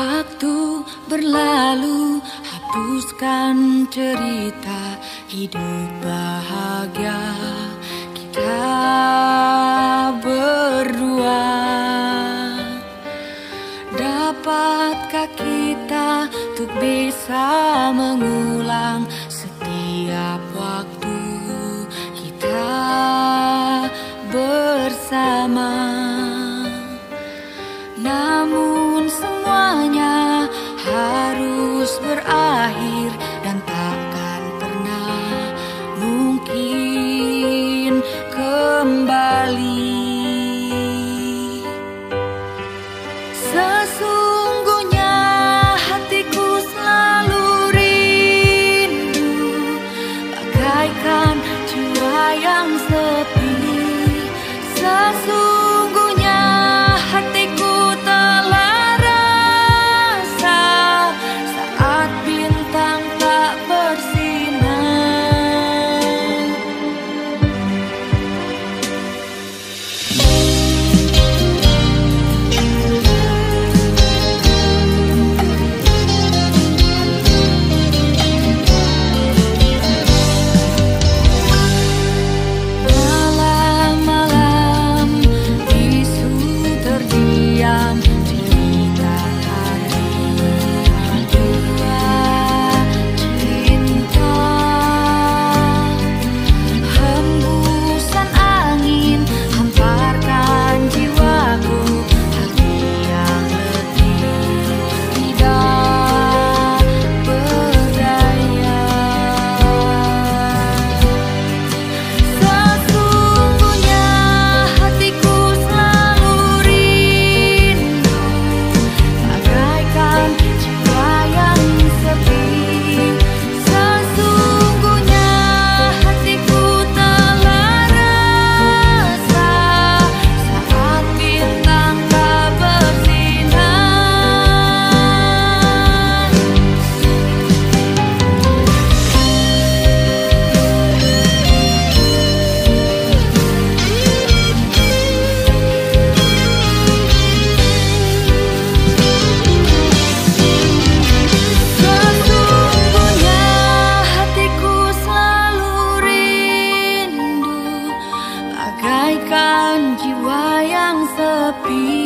Waktu berlalu hapuskan cerita hidup bahagia. Kita berdua. Dapatkah kita untuk bisa mengulang setiap waktu kita bersama? harus berakhir. bagaikan jiwa yang sepi.